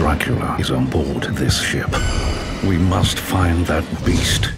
Dracula is on board this ship. We must find that beast